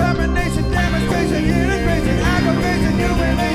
Termination, demonstration, integration, aggravation, humiliation.